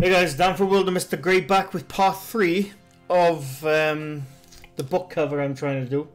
Hey guys, Dan for World of Mr. Grey back with part 3 of um, the book cover I'm trying to do.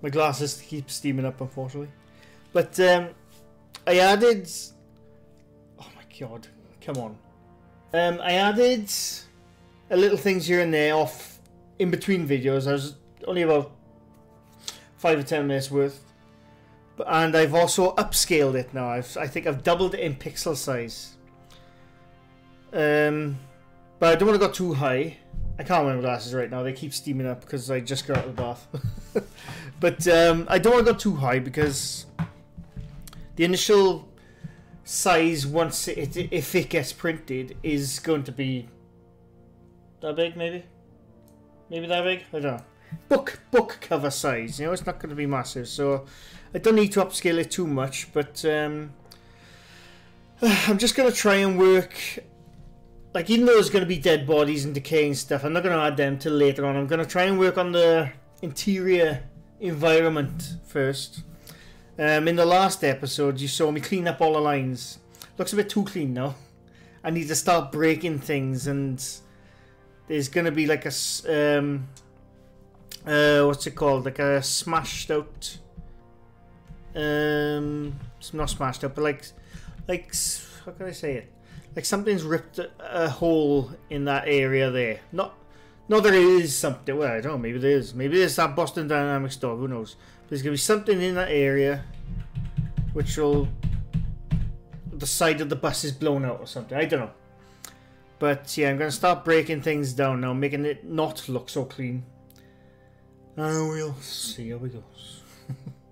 My glasses keep steaming up unfortunately. But um, I added... Oh my god, come on. Um, I added a little things here and there off in between videos. I was only about 5 or 10 minutes worth. And I've also upscaled it now. I've, I think I've doubled it in pixel size. Um, but I don't want to go too high. I can't wear my glasses right now. They keep steaming up because I just got out of the bath. but um, I don't want to go too high because the initial size, once it if it gets printed, is going to be that big, maybe. Maybe that big. I don't know. Book book cover size. You know, it's not going to be massive, so I don't need to upscale it too much. But um, I'm just going to try and work like even though there's going to be dead bodies and decaying stuff, I'm not going to add them till later on. I'm going to try and work on the interior environment first. Um, in the last episode, you saw me clean up all the lines. Looks a bit too clean now. I need to start breaking things, and there's going to be like a um, uh, what's it called? Like a smashed out. Um, it's not smashed up, but like, like how can I say it? Like something's ripped a hole in that area there. Not, not there is something. Well, I don't know. Maybe there is. Maybe there's that Boston Dynamics dog. Who knows? There's gonna be something in that area, which will. The side of the bus is blown out or something. I don't know. But yeah, I'm gonna start breaking things down now, making it not look so clean. And we'll see how it goes.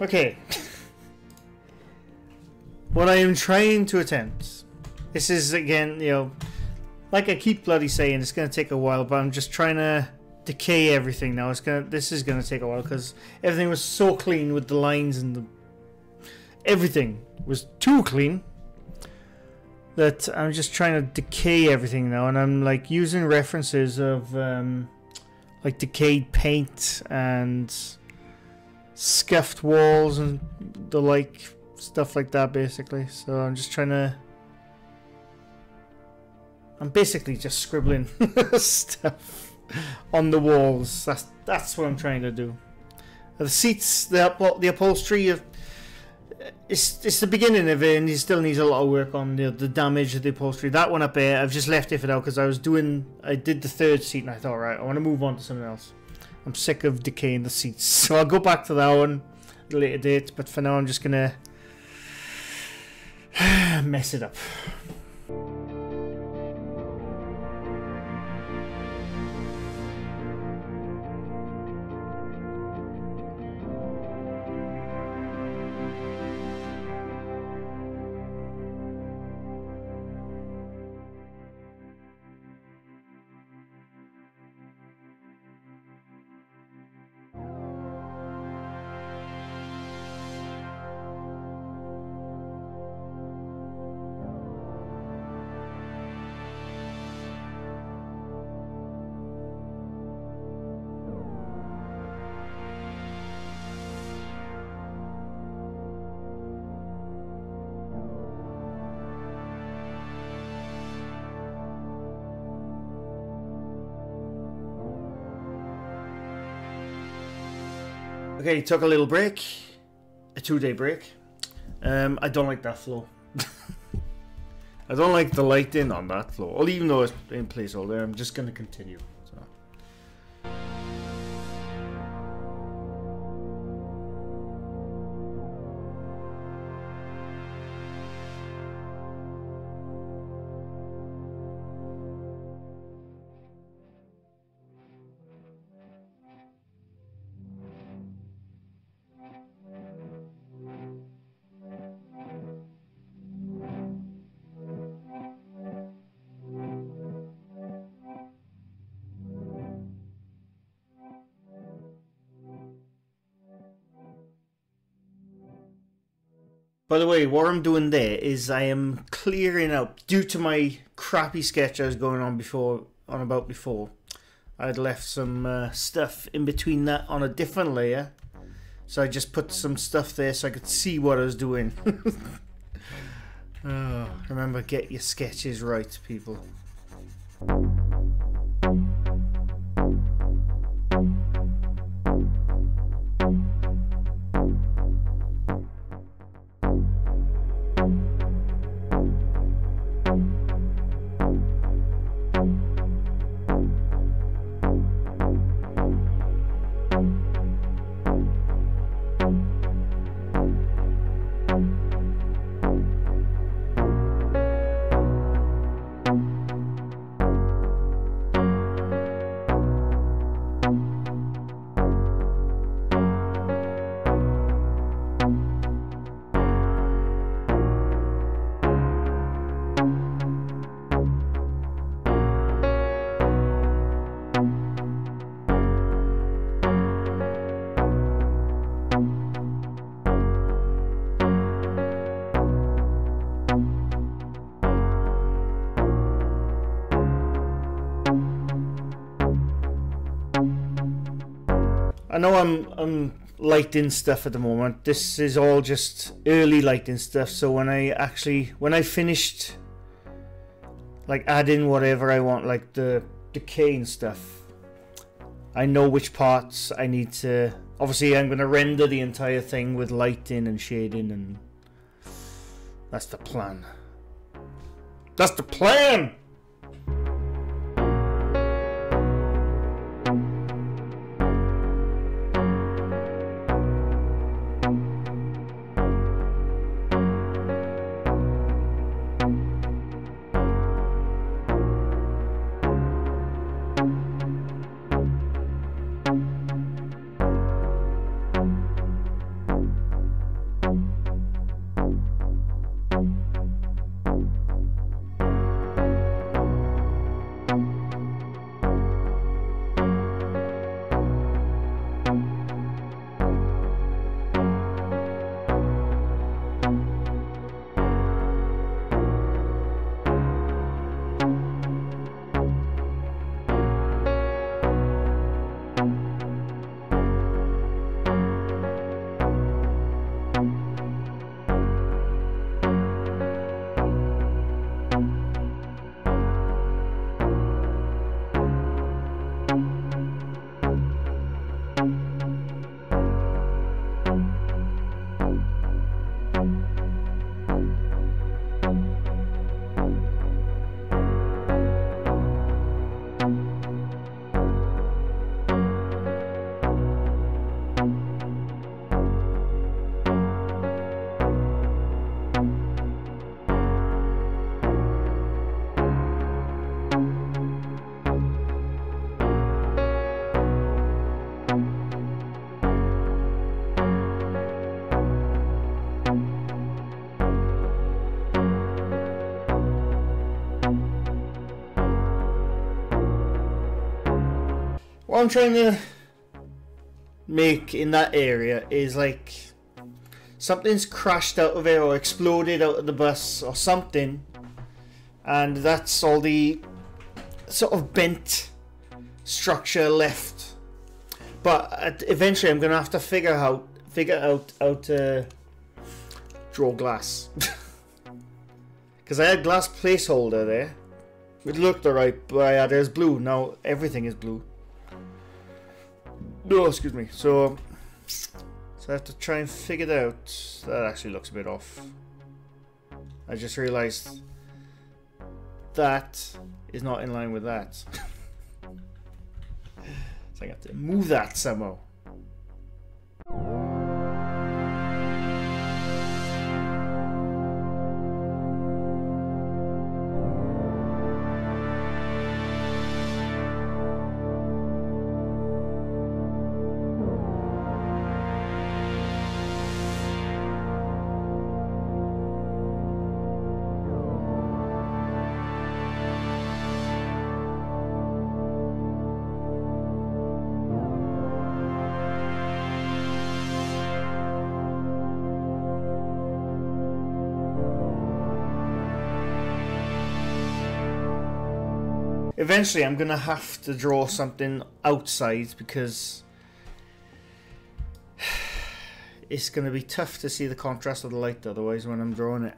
Okay. what I am trying to attempt. This is again, you know, like I keep bloody saying, it's gonna take a while, but I'm just trying to decay everything now. It's gonna. This is gonna take a while because everything was so clean with the lines and the everything was too clean that I'm just trying to decay everything now, and I'm like using references of um, like decayed paint and scuffed walls and the like stuff like that basically so I'm just trying to I'm basically just scribbling stuff on the walls that's that's what I'm trying to do The seats, the up, the upholstery, it's it's the beginning of it, and he still needs a lot of work on the the damage of the upholstery. That one up there, I've just left it for now because I was doing, I did the third seat, and I thought, right, I want to move on to something else. I'm sick of decaying the seats, so I'll go back to that one at a later date. But for now, I'm just gonna mess it up. Okay, took a little break, a two-day break. Um, I don't like that flow. I don't like the lighting on that floor. Well, even though it's in placeholder, I'm just going to continue. By the way, what I'm doing there is I am clearing up due to my crappy sketch I was going on before on about before. I'd left some uh, stuff in between that on a different layer. So I just put some stuff there so I could see what I was doing. oh, remember, get your sketches right, people. I know I'm I'm lighting stuff at the moment. This is all just early lighting stuff. So when I actually when I finished like adding whatever I want, like the decay and stuff, I know which parts I need to. Obviously, I'm going to render the entire thing with lighting and shading, and that's the plan. That's the plan. What I'm trying to make in that area is like something's crashed out of it or exploded out of the bus or something and that's all the sort of bent structure left. But eventually I'm gonna have to figure out figure out how to draw glass. Because I had glass placeholder there. It looked alright but I had it as blue. Now everything is blue no oh, excuse me so so I have to try and figure it out. That actually looks a bit off. I just realized that is not in line with that. so I have to move that somehow. Eventually I'm gonna have to draw something outside because it's gonna be tough to see the contrast of the light otherwise when I'm drawing it.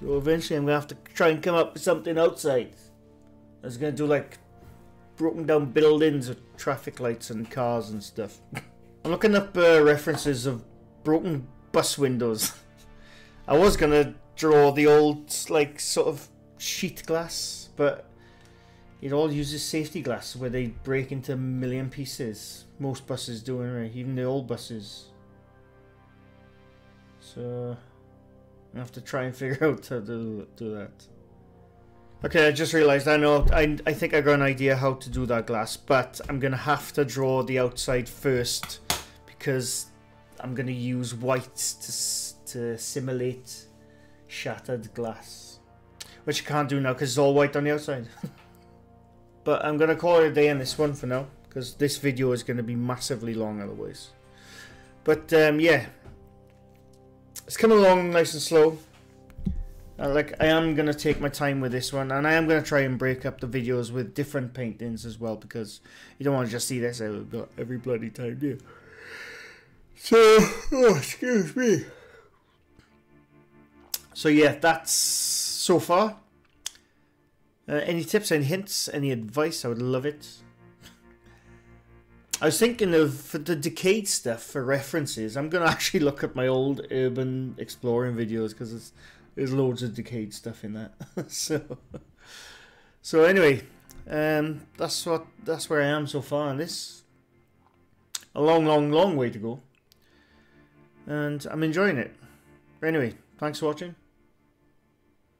So eventually I'm gonna have to try and come up with something outside. I was gonna do like broken down buildings with traffic lights and cars and stuff. I'm looking up uh, references of broken bus windows. I was gonna draw the old like sort of sheet glass but it all uses safety glass where they break into a million pieces. Most buses do anyway, even the old buses. So I have to try and figure out how to do that. Okay, I just realized I know I I think I got an idea how to do that glass, but I'm gonna have to draw the outside first because I'm gonna use white to to simulate shattered glass. Which I can't do now because it's all white on the outside. but I'm going to call it a day on this one for now. Because this video is going to be massively long otherwise. But um, yeah. It's coming along nice and slow. Uh, like I am going to take my time with this one. And I am going to try and break up the videos with different paintings as well. Because you don't want to just see this every bloody time, do you? So, oh, excuse me. So yeah, that's so far. Uh, any tips, any hints, any advice? I would love it. I was thinking of the decayed stuff for references. I'm gonna actually look at my old urban exploring videos because there's, there's loads of decayed stuff in that. so, so anyway, um, that's what that's where I am so far. And this a long, long, long way to go, and I'm enjoying it. Anyway, thanks for watching.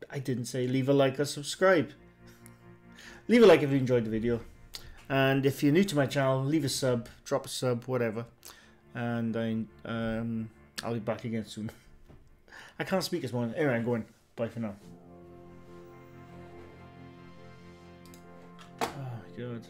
I didn't say leave a like or subscribe. Leave a like if you enjoyed the video. And if you're new to my channel, leave a sub, drop a sub, whatever. And I, um, I'll be back again soon. I can't speak this morning. Anyway, I'm going. Bye for now. Oh, God.